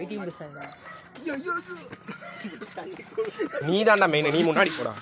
Eighteen percent நீ தான்டா main நீ முன்னாடி போடா.